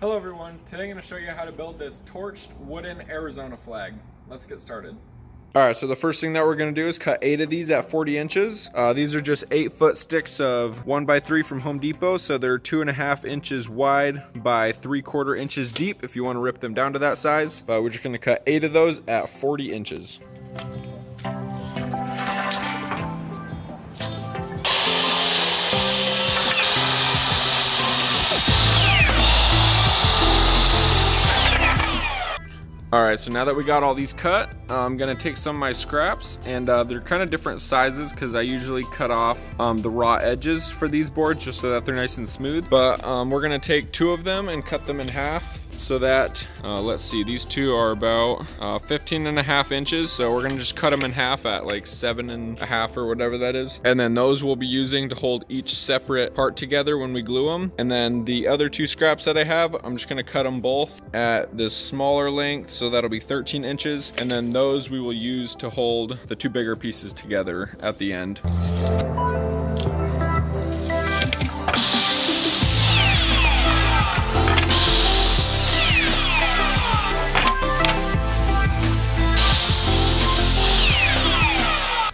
Hello everyone, today I'm going to show you how to build this torched wooden Arizona flag. Let's get started. All right, so the first thing that we're gonna do is cut eight of these at 40 inches. Uh, these are just eight foot sticks of one by three from Home Depot. So they're two and a half inches wide by three quarter inches deep if you wanna rip them down to that size. But we're just gonna cut eight of those at 40 inches. All right, so now that we got all these cut, uh, I'm gonna take some of my scraps and uh, they're kind of different sizes because I usually cut off um, the raw edges for these boards just so that they're nice and smooth. But um, we're gonna take two of them and cut them in half so that, uh, let's see, these two are about uh, 15 and a half inches. So we're gonna just cut them in half at like seven and a half or whatever that is. And then those we'll be using to hold each separate part together when we glue them. And then the other two scraps that I have, I'm just gonna cut them both at this smaller length. So that'll be 13 inches. And then those we will use to hold the two bigger pieces together at the end.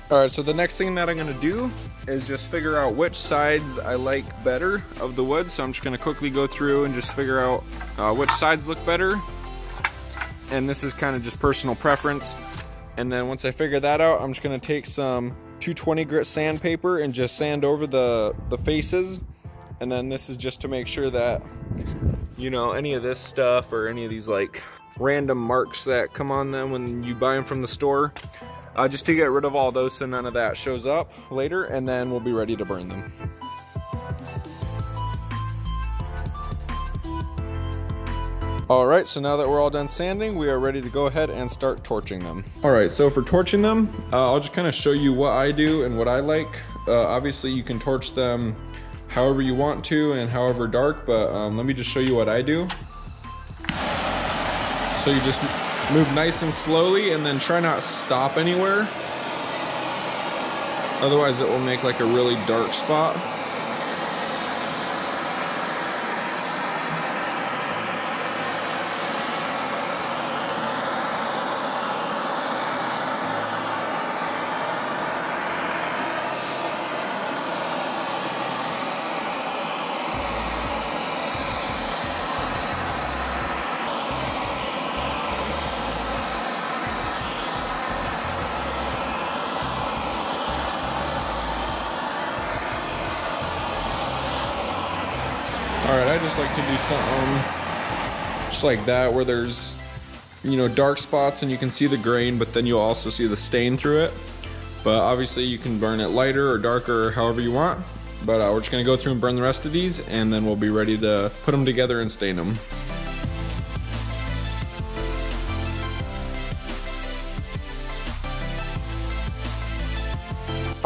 All right, so the next thing that I'm gonna do is just figure out which sides I like better of the wood. So I'm just gonna quickly go through and just figure out uh, which sides look better. And this is kind of just personal preference. And then once I figure that out, I'm just gonna take some 220 grit sandpaper and just sand over the, the faces. And then this is just to make sure that, you know, any of this stuff or any of these like random marks that come on them when you buy them from the store uh, just to get rid of all those so none of that shows up later and then we'll be ready to burn them. All right, so now that we're all done sanding, we are ready to go ahead and start torching them. All right, so for torching them, uh, I'll just kind of show you what I do and what I like. Uh, obviously, you can torch them however you want to and however dark, but um, let me just show you what I do. So you just Move nice and slowly and then try not stop anywhere. Otherwise it will make like a really dark spot. Like that where there's, you know, dark spots and you can see the grain, but then you'll also see the stain through it. But obviously you can burn it lighter or darker, however you want. But uh, we're just gonna go through and burn the rest of these and then we'll be ready to put them together and stain them.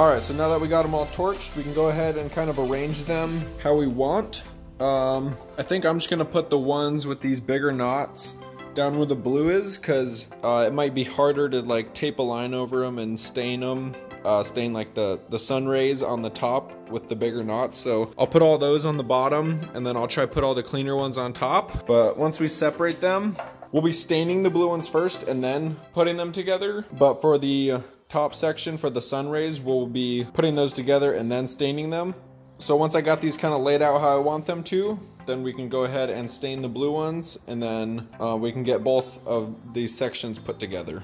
All right, so now that we got them all torched, we can go ahead and kind of arrange them how we want. Um, I think I'm just gonna put the ones with these bigger knots down where the blue is because uh, it might be harder to like tape a line over them and stain them uh, stain like the the sun rays on the top with the bigger knots. So I'll put all those on the bottom and then I'll try put all the cleaner ones on top. But once we separate them we'll be staining the blue ones first and then putting them together. But for the top section for the sun rays we'll be putting those together and then staining them so once I got these kind of laid out how I want them to, then we can go ahead and stain the blue ones and then uh, we can get both of these sections put together.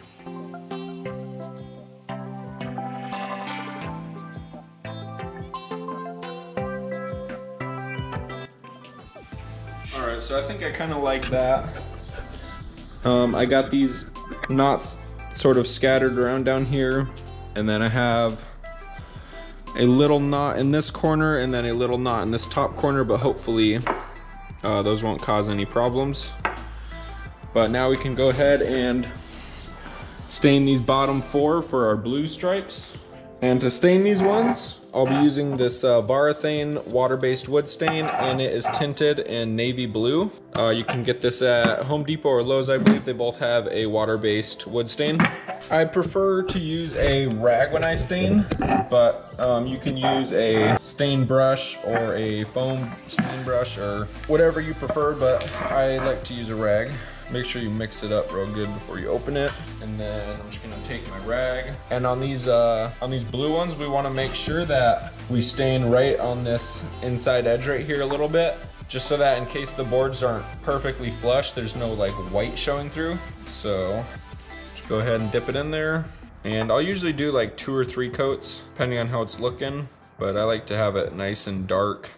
Alright, so I think I kind of like that. Um, I got these knots sort of scattered around down here and then I have a little knot in this corner and then a little knot in this top corner, but hopefully uh, those won't cause any problems. But now we can go ahead and stain these bottom four for our blue stripes. And to stain these ones, I'll be using this uh, Varathane water-based wood stain and it is tinted in navy blue. Uh, you can get this at Home Depot or Lowe's, I believe they both have a water-based wood stain. I prefer to use a rag when I stain, but um, you can use a stain brush or a foam stain brush or whatever you prefer, but I like to use a rag. Make sure you mix it up real good before you open it. And then I'm just gonna take my rag. And on these uh, on these blue ones, we wanna make sure that we stain right on this inside edge right here a little bit, just so that in case the boards aren't perfectly flush, there's no like white showing through. So go ahead and dip it in there. And I'll usually do like two or three coats, depending on how it's looking, but I like to have it nice and dark.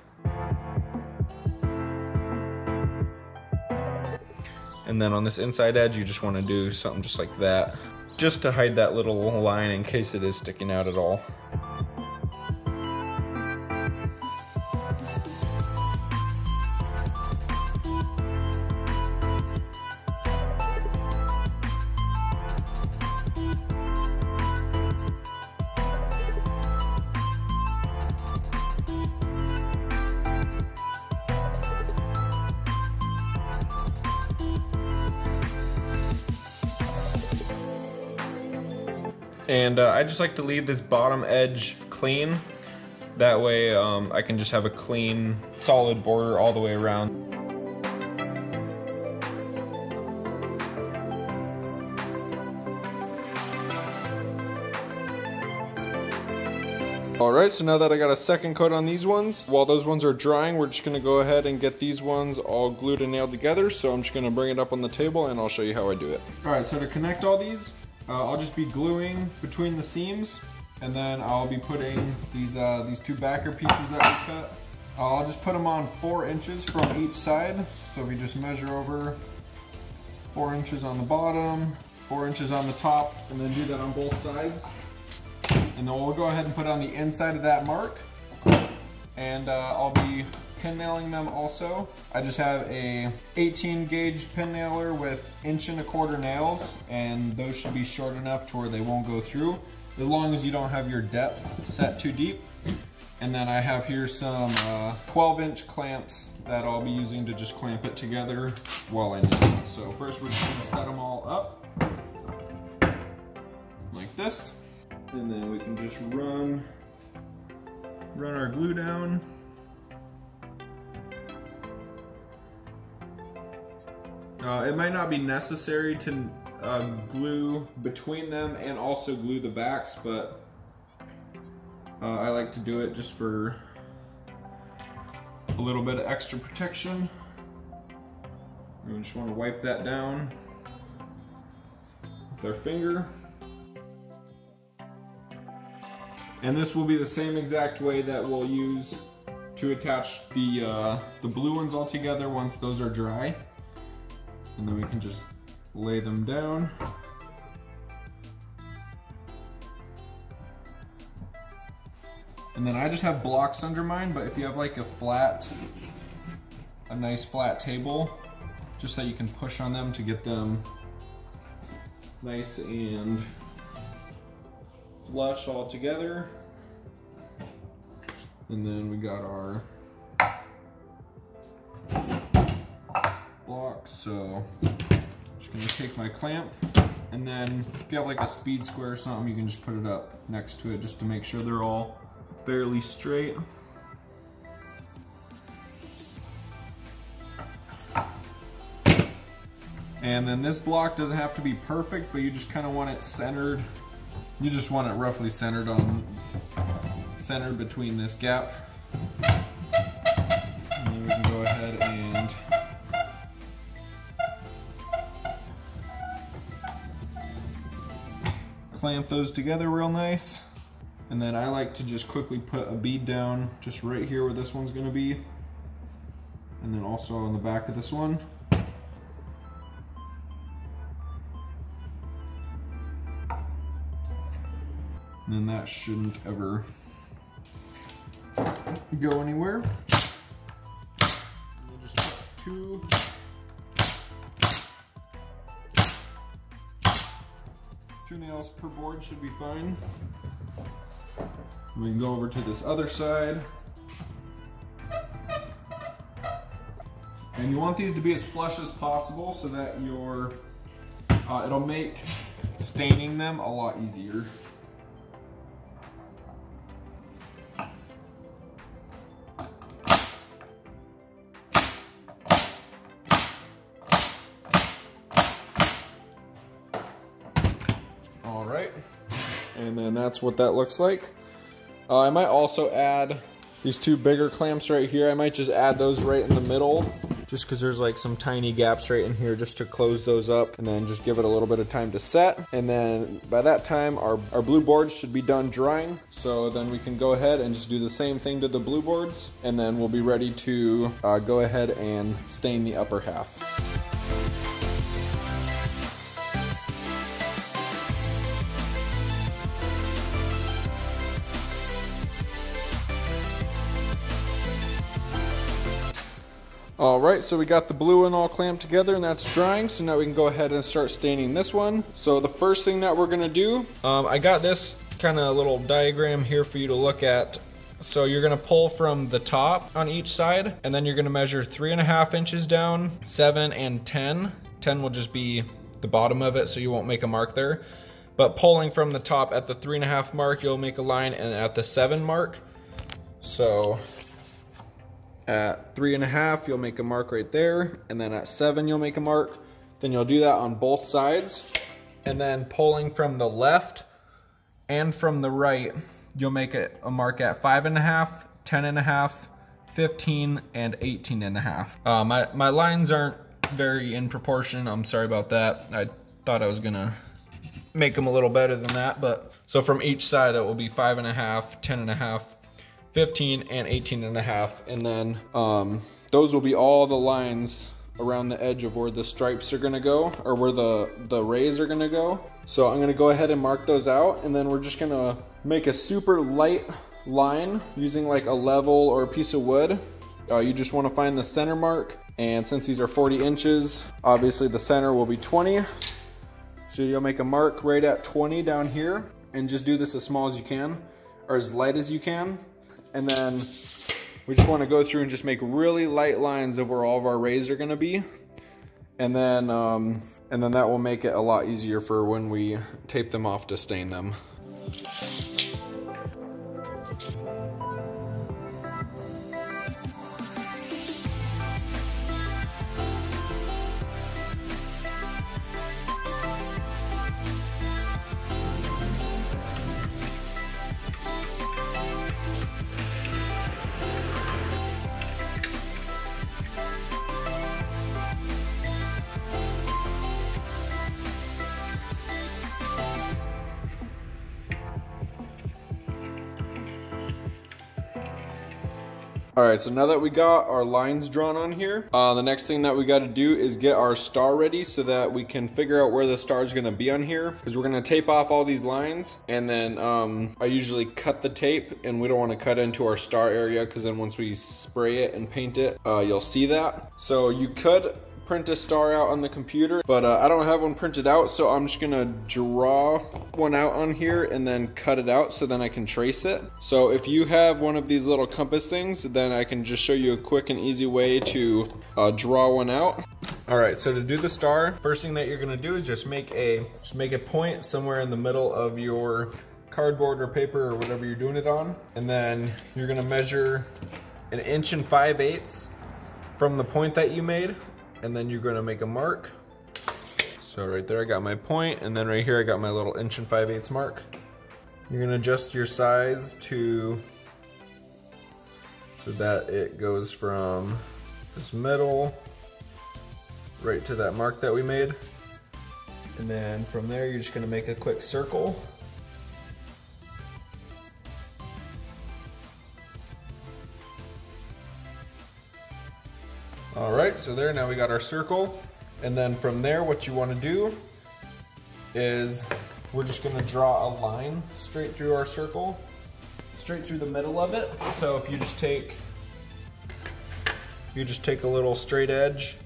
And then on this inside edge, you just wanna do something just like that, just to hide that little line in case it is sticking out at all. And uh, I just like to leave this bottom edge clean. That way um, I can just have a clean, solid border all the way around. Alright, so now that I got a second coat on these ones, while those ones are drying, we're just going to go ahead and get these ones all glued and nailed together. So I'm just going to bring it up on the table and I'll show you how I do it. Alright, so to connect all these, uh, I'll just be gluing between the seams and then I'll be putting these uh, these two backer pieces that we cut. Uh, I'll just put them on four inches from each side. So if you just measure over four inches on the bottom, four inches on the top, and then do that on both sides. And then we'll go ahead and put on the inside of that mark. And uh, I'll be pin nailing them also. I just have a 18 gauge pin nailer with inch and a quarter nails and those should be short enough to where they won't go through as long as you don't have your depth set too deep. And then I have here some uh, 12 inch clamps that I'll be using to just clamp it together while I nail it. So first we're just gonna set them all up like this. And then we can just run, run our glue down. Uh, it might not be necessary to uh, glue between them and also glue the backs, but uh, I like to do it just for a little bit of extra protection. We just want to wipe that down with our finger. And this will be the same exact way that we'll use to attach the, uh, the blue ones all together once those are dry and then we can just lay them down. And then I just have blocks under mine, but if you have like a flat, a nice flat table, just that you can push on them to get them nice and flush all together. And then we got our So just gonna take my clamp and then if you have like a speed square or something, you can just put it up next to it just to make sure they're all fairly straight. And then this block doesn't have to be perfect, but you just kind of want it centered. You just want it roughly centered on, centered between this gap. Clamp those together real nice. And then I like to just quickly put a bead down just right here where this one's gonna be. And then also on the back of this one. And then that shouldn't ever go anywhere. And then just put two Two nails per board should be fine. We can go over to this other side. And you want these to be as flush as possible so that your Uh, it'll make staining them a lot easier. That's what that looks like. Uh, I might also add these two bigger clamps right here. I might just add those right in the middle just because there's like some tiny gaps right in here just to close those up and then just give it a little bit of time to set. And then by that time, our, our blue boards should be done drying. So then we can go ahead and just do the same thing to the blue boards and then we'll be ready to uh, go ahead and stain the upper half. Right, so we got the blue one all clamped together and that's drying. So now we can go ahead and start staining this one. So the first thing that we're gonna do, um, I got this kind of little diagram here for you to look at. So you're gonna pull from the top on each side and then you're gonna measure three and a half inches down, seven and 10. 10 will just be the bottom of it so you won't make a mark there. But pulling from the top at the three and a half mark, you'll make a line and at the seven mark. So at three and a half, you'll make a mark right there. And then at seven, you'll make a mark. Then you'll do that on both sides. And then pulling from the left and from the right, you'll make it a mark at five and a half, 10 and a half, 15, and 18 and a half. Uh, my, my lines aren't very in proportion. I'm sorry about that. I thought I was gonna make them a little better than that, but so from each side, it will be five and a half, 10 and a half, 15 and 18 and a half. And then um, those will be all the lines around the edge of where the stripes are gonna go or where the, the rays are gonna go. So I'm gonna go ahead and mark those out and then we're just gonna make a super light line using like a level or a piece of wood. Uh, you just wanna find the center mark and since these are 40 inches, obviously the center will be 20. So you'll make a mark right at 20 down here and just do this as small as you can or as light as you can. And then we just want to go through and just make really light lines of where all of our rays are going to be. And then, um, and then that will make it a lot easier for when we tape them off to stain them. All right, so now that we got our lines drawn on here, uh, the next thing that we got to do is get our star ready so that we can figure out where the star is going to be on here because we're going to tape off all these lines and then um, I usually cut the tape and we don't want to cut into our star area because then once we spray it and paint it, uh, you'll see that. So you could print a star out on the computer, but uh, I don't have one printed out, so I'm just gonna draw one out on here and then cut it out so then I can trace it. So if you have one of these little compass things, then I can just show you a quick and easy way to uh, draw one out. All right, so to do the star, first thing that you're gonna do is just make a just make a point somewhere in the middle of your cardboard or paper or whatever you're doing it on, and then you're gonna measure an inch and five eighths from the point that you made and then you're gonna make a mark. So right there I got my point, and then right here I got my little inch and 5 eighths mark. You're gonna adjust your size to, so that it goes from this middle right to that mark that we made. And then from there you're just gonna make a quick circle. All right, so there, now we got our circle. And then from there, what you wanna do is we're just gonna draw a line straight through our circle, straight through the middle of it. So if you just take, you just take a little straight edge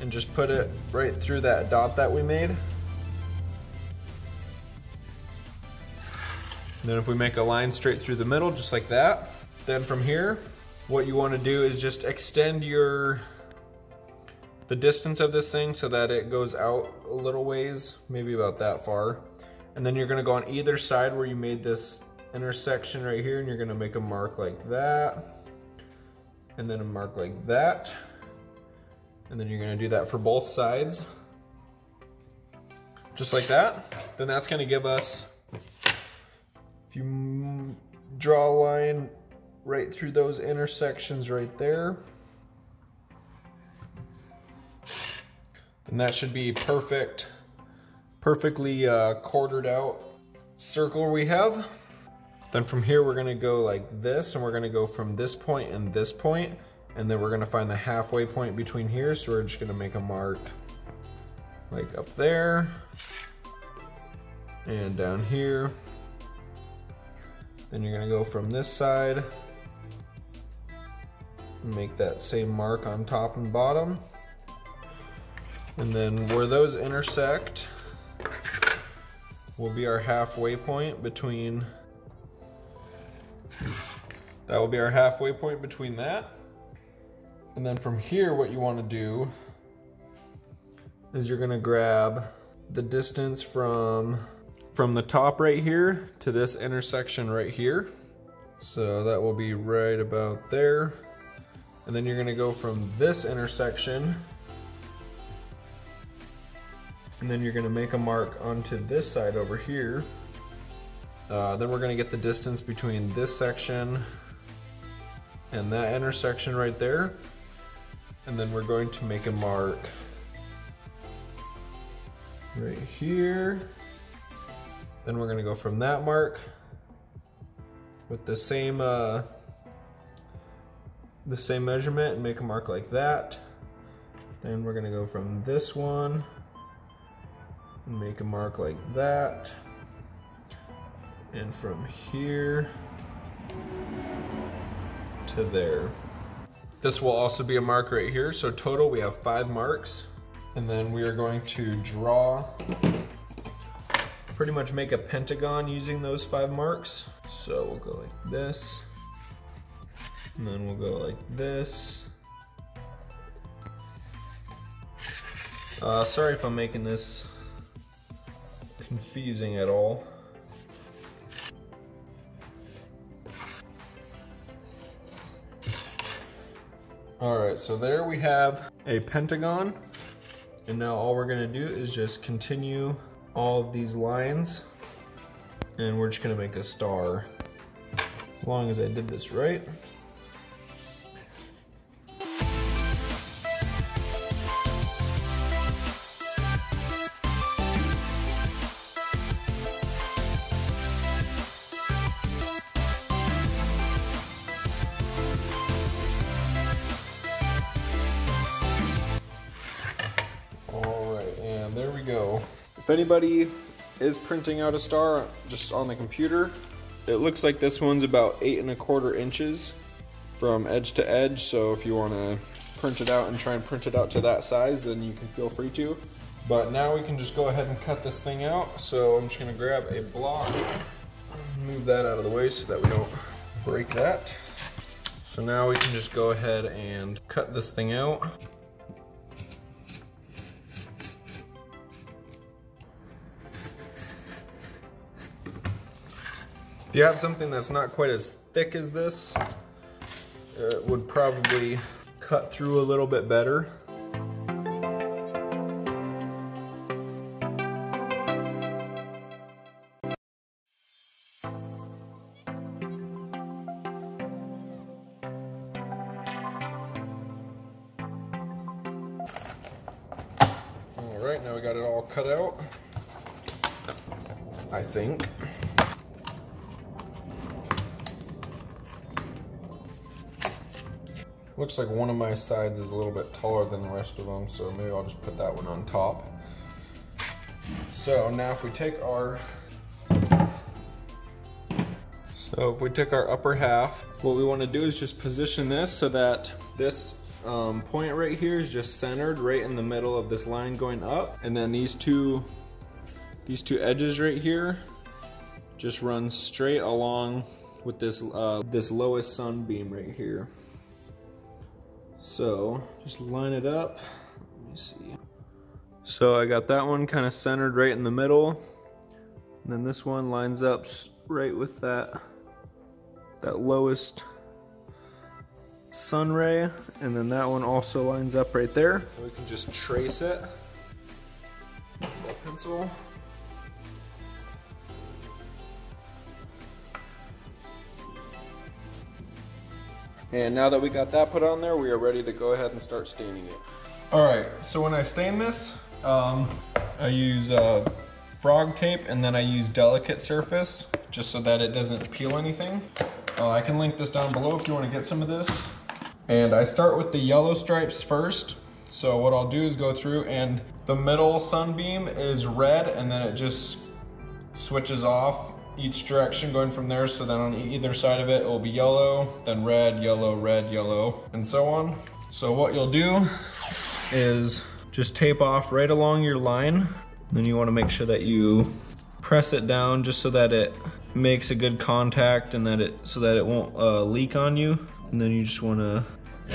and just put it right through that dot that we made. Then if we make a line straight through the middle, just like that, then from here, what you wanna do is just extend your the distance of this thing so that it goes out a little ways, maybe about that far. And then you're gonna go on either side where you made this intersection right here and you're gonna make a mark like that. And then a mark like that. And then you're gonna do that for both sides. Just like that. Then that's gonna give us, if you draw a line right through those intersections right there, then that should be perfect, perfectly uh, quartered out circle we have. Then from here, we're gonna go like this, and we're gonna go from this point and this point, and then we're gonna find the halfway point between here, so we're just gonna make a mark like up there, and down here. Then you're gonna go from this side, make that same mark on top and bottom. And then where those intersect will be our halfway point between that will be our halfway point between that. And then from here, what you want to do is you're going to grab the distance from from the top right here to this intersection right here. So that will be right about there. And then you're going to go from this intersection and then you're going to make a mark onto this side over here. Uh, then we're going to get the distance between this section and that intersection right there. And then we're going to make a mark right here. Then we're going to go from that mark with the same uh, the same measurement and make a mark like that. Then we're going to go from this one make a mark like that. And from here to there. This will also be a mark right here. So total we have five marks. And then we are going to draw, pretty much make a pentagon using those five marks. So we'll go like this. And then we'll go like this. Uh, sorry if I'm making this confusing at all. Alright, so there we have a pentagon. And now all we're gonna do is just continue all of these lines. And we're just gonna make a star. As long as I did this right. Anybody is printing out a star just on the computer, it looks like this one's about eight and a quarter inches from edge to edge. So if you want to print it out and try and print it out to that size, then you can feel free to. But now we can just go ahead and cut this thing out. So I'm just gonna grab a block, move that out of the way so that we don't break that. So now we can just go ahead and cut this thing out. If you have something that's not quite as thick as this, it would probably cut through a little bit better. Looks like one of my sides is a little bit taller than the rest of them, so maybe I'll just put that one on top. So now if we take our, so if we take our upper half, what we want to do is just position this so that this um, point right here is just centered right in the middle of this line going up, and then these two, these two edges right here just run straight along with this uh, this lowest sunbeam right here. So just line it up, Let me see. So I got that one kind of centered right in the middle. And then this one lines up right with that, that lowest sun ray. And then that one also lines up right there. We can just trace it with a pencil. And now that we got that put on there, we are ready to go ahead and start staining it. All right, so when I stain this, um, I use uh, frog tape and then I use delicate surface just so that it doesn't peel anything. Uh, I can link this down below if you want to get some of this. And I start with the yellow stripes first. So what I'll do is go through and the middle sunbeam is red and then it just switches off each direction going from there. So then on either side of it, it will be yellow, then red, yellow, red, yellow, and so on. So what you'll do is just tape off right along your line. Then you wanna make sure that you press it down just so that it makes a good contact and that it so that it won't uh, leak on you. And then you just wanna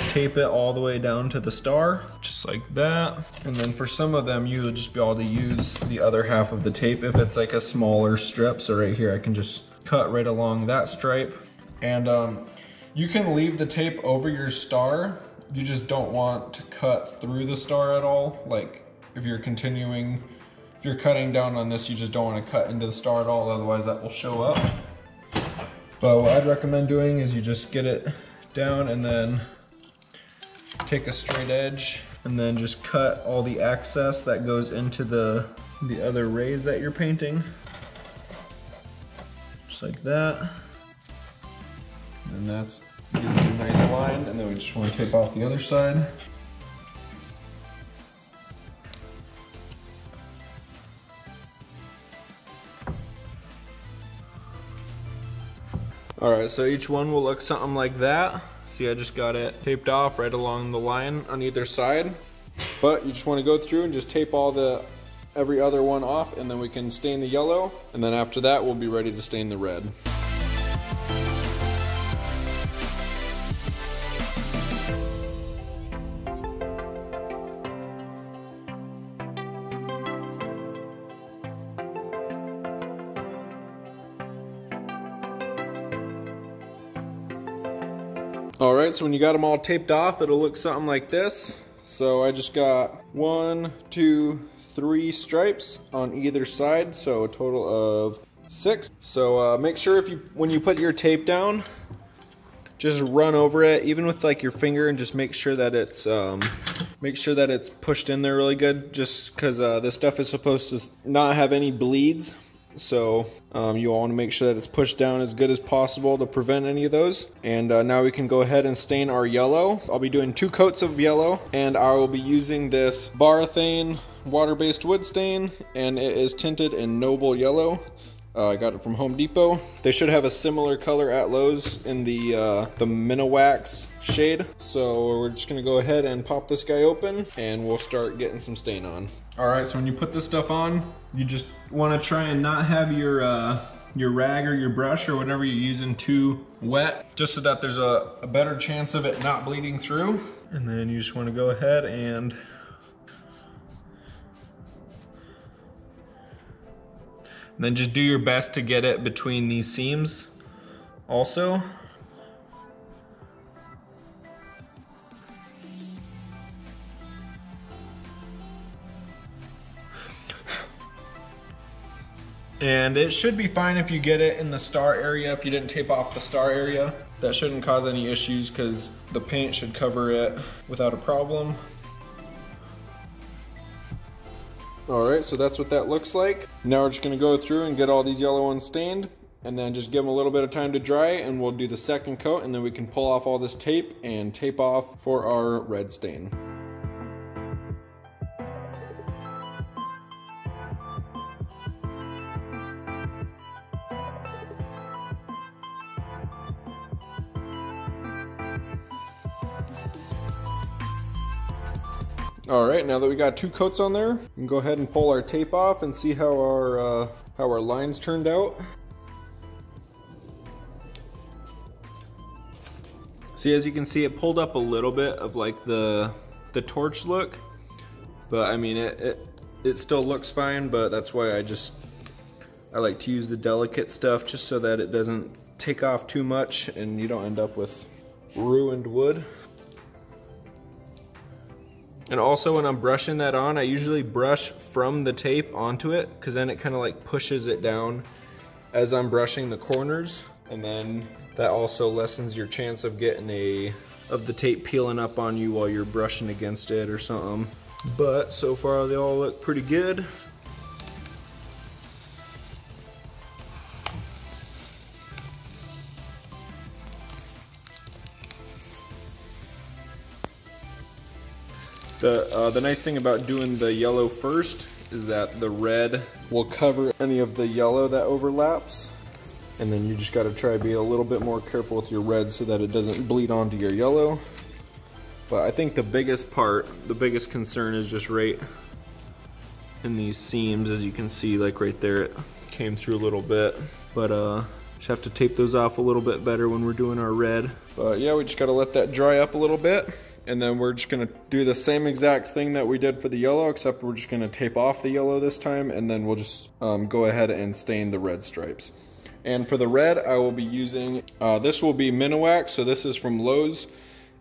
tape it all the way down to the star, just like that. And then for some of them, you'll just be able to use the other half of the tape if it's like a smaller strip. So right here, I can just cut right along that stripe. And um, you can leave the tape over your star. You just don't want to cut through the star at all. Like if you're continuing, if you're cutting down on this, you just don't want to cut into the star at all. Otherwise that will show up. But what I'd recommend doing is you just get it down and then take a straight edge and then just cut all the excess that goes into the, the other rays that you're painting. Just like that. And that's gives you a nice line and then we just want to tape off the other side. Alright, so each one will look something like that. See, I just got it taped off right along the line on either side. But you just want to go through and just tape all the every other one off and then we can stain the yellow. And then after that, we'll be ready to stain the red. So when you got them all taped off, it'll look something like this. So I just got one, two, three stripes on either side, so a total of six. So uh, make sure if you, when you put your tape down, just run over it, even with like your finger, and just make sure that it's, um, make sure that it's pushed in there really good, just because uh, this stuff is supposed to not have any bleeds. So um, you want to make sure that it's pushed down as good as possible to prevent any of those. And uh, now we can go ahead and stain our yellow. I'll be doing two coats of yellow and I will be using this Varathane water-based wood stain and it is tinted in Noble Yellow. Uh, I got it from Home Depot. They should have a similar color at Lowe's in the uh, the Minwax shade. So we're just gonna go ahead and pop this guy open and we'll start getting some stain on. All right, so when you put this stuff on, you just wanna try and not have your uh, your rag or your brush or whatever you're using too wet, just so that there's a, a better chance of it not bleeding through. And then you just wanna go ahead and And then just do your best to get it between these seams also. And it should be fine if you get it in the star area, if you didn't tape off the star area. That shouldn't cause any issues because the paint should cover it without a problem. All right, so that's what that looks like. Now we're just gonna go through and get all these yellow ones stained and then just give them a little bit of time to dry and we'll do the second coat and then we can pull off all this tape and tape off for our red stain. All right, now that we got two coats on there, we can go ahead and pull our tape off and see how our uh, how our lines turned out. See, as you can see, it pulled up a little bit of like the the torch look. But I mean, it, it, it still looks fine, but that's why I just, I like to use the delicate stuff just so that it doesn't take off too much and you don't end up with ruined wood. And also when I'm brushing that on, I usually brush from the tape onto it because then it kind of like pushes it down as I'm brushing the corners. And then that also lessens your chance of getting a, of the tape peeling up on you while you're brushing against it or something. But so far they all look pretty good. The, uh, the nice thing about doing the yellow first is that the red will cover any of the yellow that overlaps. And then you just gotta try to be a little bit more careful with your red so that it doesn't bleed onto your yellow. But I think the biggest part, the biggest concern is just right in these seams. As you can see, like right there, it came through a little bit. But uh, just have to tape those off a little bit better when we're doing our red. But yeah, we just gotta let that dry up a little bit. And then we're just gonna do the same exact thing that we did for the yellow, except we're just gonna tape off the yellow this time, and then we'll just um, go ahead and stain the red stripes. And for the red, I will be using, uh, this will be Minwax, so this is from Lowe's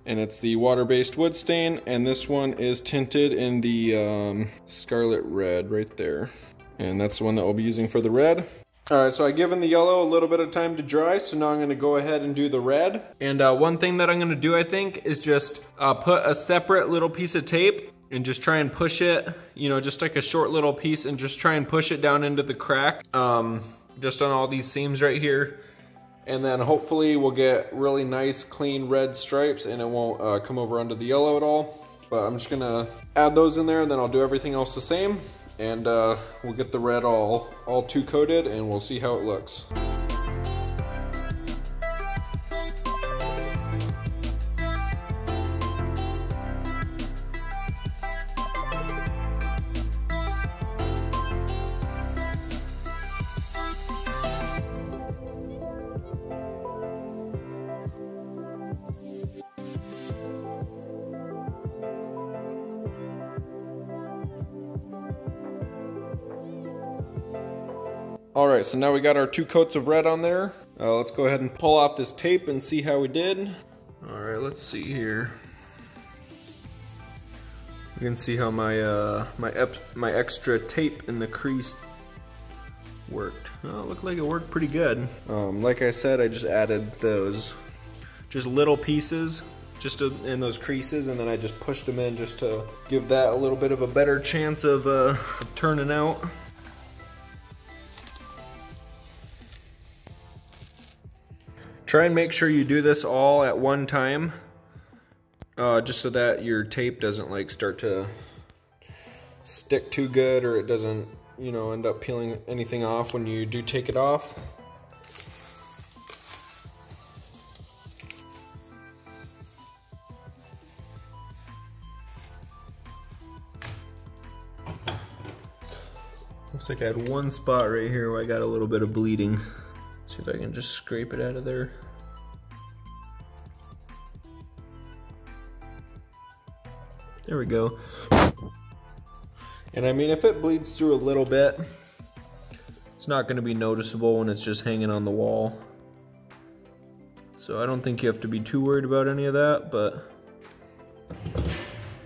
and it's the water-based wood stain and this one is tinted in the um, scarlet red right there and that's the one that we'll be using for the red all right so I've given the yellow a little bit of time to dry so now i'm going to go ahead and do the red. And uh, one thing that i'm going to do i think is just uh, put a separate little piece of tape and just try and push it you know just like a short little piece and just try and push it down into the crack um, just on all these seams right here. And then hopefully we'll get really nice clean red stripes and it won't uh, come over under the yellow at all. But I'm just gonna add those in there and then I'll do everything else the same and uh, we'll get the red all, all two coated and we'll see how it looks. Right, so now we got our two coats of red on there. Uh, let's go ahead and pull off this tape and see how we did. All right, let's see here. You can see how my uh, my my extra tape in the crease worked. Oh, it looked like it worked pretty good. Um, like I said, I just added those just little pieces just to, in those creases and then I just pushed them in just to give that a little bit of a better chance of, uh, of turning out. Try and make sure you do this all at one time, uh, just so that your tape doesn't like start to stick too good or it doesn't, you know, end up peeling anything off when you do take it off. Looks like I had one spot right here where I got a little bit of bleeding. See if I can just scrape it out of there. There we go. And I mean, if it bleeds through a little bit, it's not going to be noticeable when it's just hanging on the wall. So I don't think you have to be too worried about any of that, but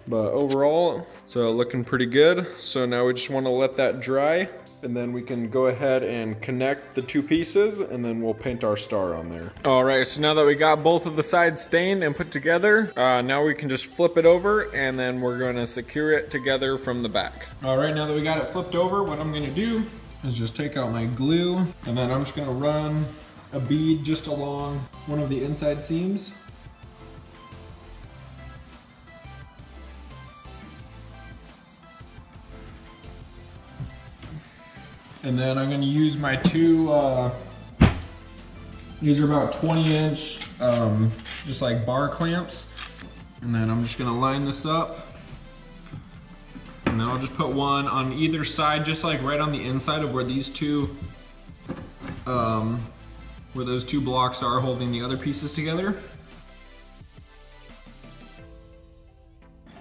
but overall, so uh, looking pretty good. So now we just want to let that dry and then we can go ahead and connect the two pieces and then we'll paint our star on there. All right, so now that we got both of the sides stained and put together, uh, now we can just flip it over and then we're gonna secure it together from the back. All right, now that we got it flipped over, what I'm gonna do is just take out my glue and then I'm just gonna run a bead just along one of the inside seams And then I'm gonna use my two, uh, these are about 20 inch, um, just like bar clamps. And then I'm just gonna line this up. And then I'll just put one on either side, just like right on the inside of where these two, um, where those two blocks are holding the other pieces together.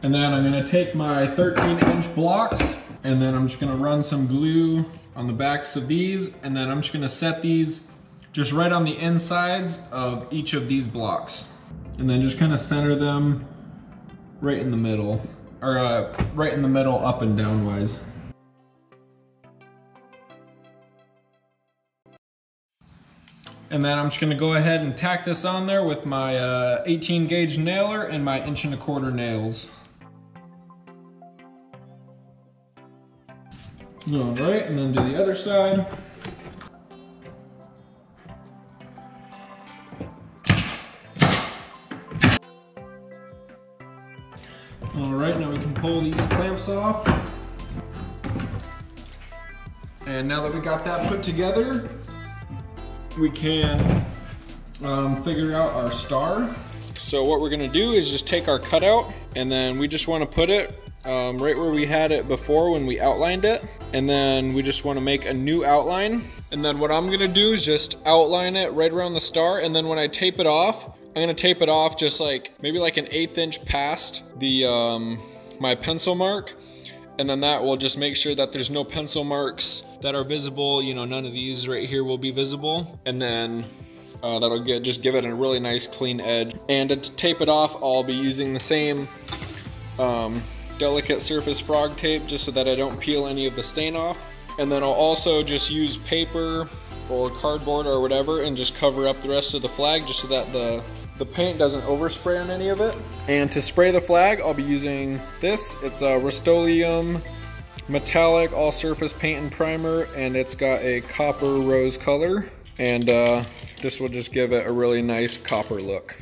And then I'm gonna take my 13 inch blocks and then I'm just gonna run some glue on the backs of these and then I'm just gonna set these just right on the insides of each of these blocks. And then just kind of center them right in the middle, or uh, right in the middle up and down wise. And then I'm just gonna go ahead and tack this on there with my uh, 18 gauge nailer and my inch and a quarter nails. All right, and then do the other side. All right, now we can pull these clamps off. And now that we got that put together, we can um, figure out our star. So what we're gonna do is just take our cutout and then we just wanna put it um, right where we had it before when we outlined it. And then we just wanna make a new outline. And then what I'm gonna do is just outline it right around the star. And then when I tape it off, I'm gonna tape it off just like, maybe like an eighth inch past the, um, my pencil mark. And then that will just make sure that there's no pencil marks that are visible. You know, none of these right here will be visible. And then uh, that'll get just give it a really nice clean edge. And to tape it off, I'll be using the same um, delicate surface frog tape just so that I don't peel any of the stain off. And then I'll also just use paper or cardboard or whatever and just cover up the rest of the flag just so that the the paint doesn't overspray on any of it. And to spray the flag, I'll be using this. It's a Rust-Oleum metallic all surface paint and primer and it's got a copper rose color and uh, this will just give it a really nice copper look.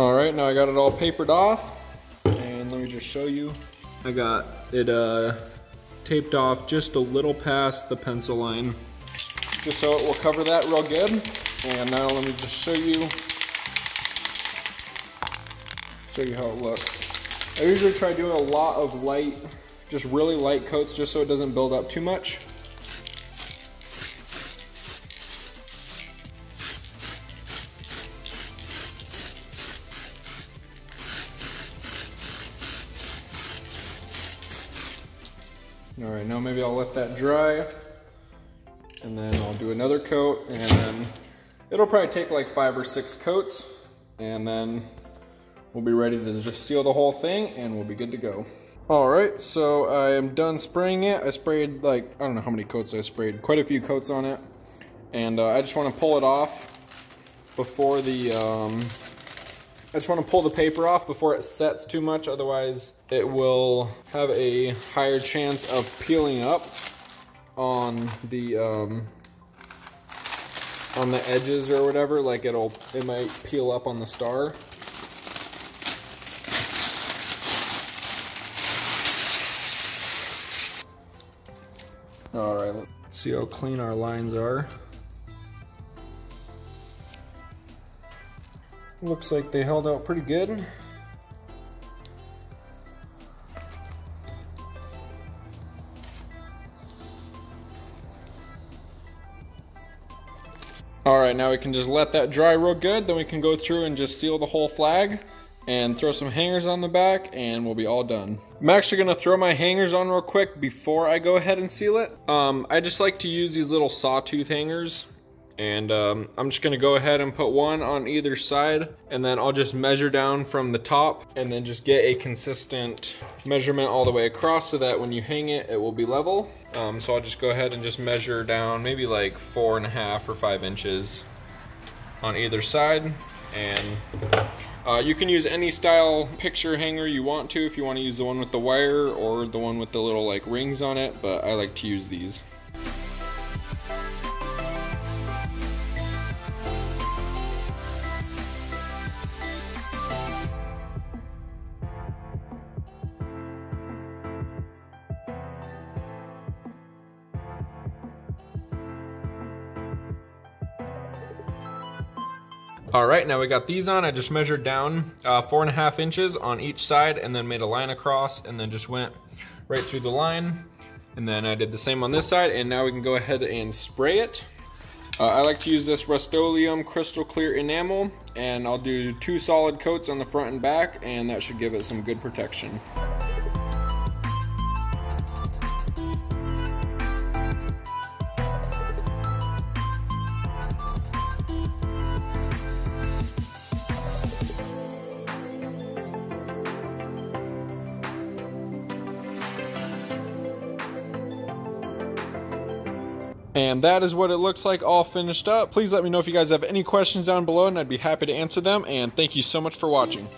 All right, now I got it all papered off. And let me just show you. I got it uh, taped off just a little past the pencil line. Just so it will cover that real good. And now let me just show you, show you how it looks. I usually try doing a lot of light, just really light coats just so it doesn't build up too much. All right, now maybe I'll let that dry and then I'll do another coat and then it'll probably take like five or six coats and then we'll be ready to just seal the whole thing and we'll be good to go. All right, so I am done spraying it. I sprayed like, I don't know how many coats I sprayed, quite a few coats on it. And uh, I just wanna pull it off before the, um, I just want to pull the paper off before it sets too much, otherwise it will have a higher chance of peeling up on the um, on the edges or whatever. Like it'll, it might peel up on the star. All right, let's see how clean our lines are. Looks like they held out pretty good. All right, now we can just let that dry real good. Then we can go through and just seal the whole flag. and throw some hangers on the back and we'll be all done. I'm actually gonna throw my hangers on real quick before I go ahead and seal it. Um, I just like to use these little sawtooth hangers and um, I'm just gonna go ahead and put one on either side and then I'll just measure down from the top and then just get a consistent measurement all the way across so that when you hang it, it will be level. Um, so I'll just go ahead and just measure down maybe like four and a half or five inches on either side. And uh, you can use any style picture hanger you want to if you want to use the one with the wire or the one with the little like rings on it, but I like to use these. All right, now we got these on. I just measured down uh, four and a half inches on each side and then made a line across and then just went right through the line. And then I did the same on this side and now we can go ahead and spray it. Uh, I like to use this Rust-Oleum crystal clear enamel and I'll do two solid coats on the front and back and that should give it some good protection. And that is what it looks like all finished up. Please let me know if you guys have any questions down below and I'd be happy to answer them. And thank you so much for watching.